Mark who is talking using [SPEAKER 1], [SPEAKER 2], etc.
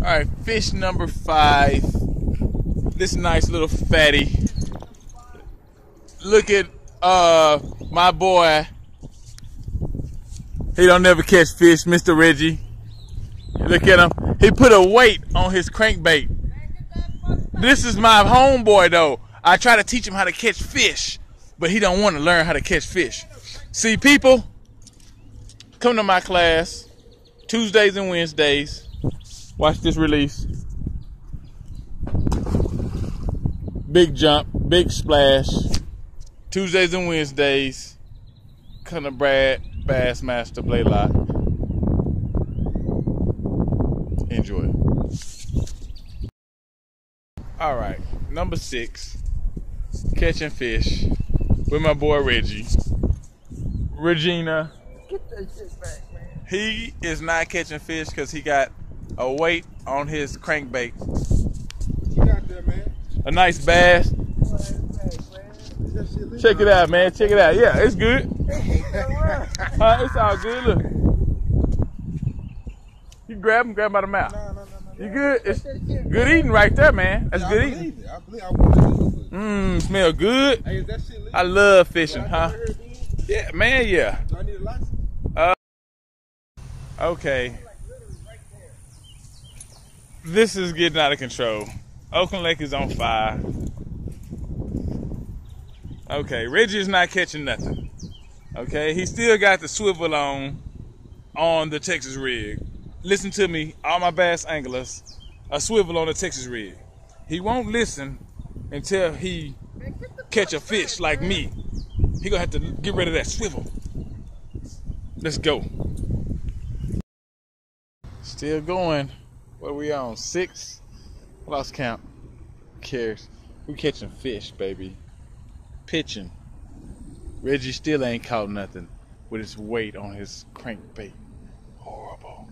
[SPEAKER 1] All right, fish number five. This nice little fatty. Look at uh my boy. He don't never catch fish, Mr. Reggie. Look at him. He put a weight on his crankbait. This is my homeboy though. I try to teach him how to catch fish, but he don't want to learn how to catch fish. See, people, come to my class Tuesdays and Wednesdays. Watch this release. Big jump, big splash. Tuesdays and Wednesdays. To Brad Bassmaster Blaylock. Enjoy. All right, number six, catching fish with my boy Reggie. Regina.
[SPEAKER 2] Get that shit back, man.
[SPEAKER 1] He is not catching fish because he got a weight on his crankbait.
[SPEAKER 3] You got there, man.
[SPEAKER 1] A nice bass.
[SPEAKER 2] Get man.
[SPEAKER 3] Is that shit legal?
[SPEAKER 1] Check it out, man. Check it out. Yeah, it's good. Huh? It's all good. Look. You grab him, grab him by the mouth.
[SPEAKER 3] No, no, no.
[SPEAKER 1] You good? It's good eating right there, man. That's
[SPEAKER 3] Yeah,
[SPEAKER 1] good
[SPEAKER 3] I
[SPEAKER 1] eating.
[SPEAKER 3] believe it. I believe I want to do it.
[SPEAKER 1] Mmm, smell good.
[SPEAKER 3] Hey, is that shit?
[SPEAKER 1] I love fishing,
[SPEAKER 3] I
[SPEAKER 1] huh?
[SPEAKER 3] come here again?
[SPEAKER 1] Yeah, man, yeah.
[SPEAKER 3] Do I need a license?
[SPEAKER 1] Uh, okay. This is getting out of control. Oakland Lake is on fire. Okay, Reggie's not catching nothing. Okay, he still got the swivel on on the Texas rig. Listen to me, all my bass anglers, a swivel on the Texas rig. He won't listen until he catch a fish like me. He gonna have to get rid of that swivel. Let's go. Still going. What are we on? Six? Lost count. Who cares? We catching fish, baby. Pitching. Reggie still ain't caught nothing with his weight on his crankbait. Horrible.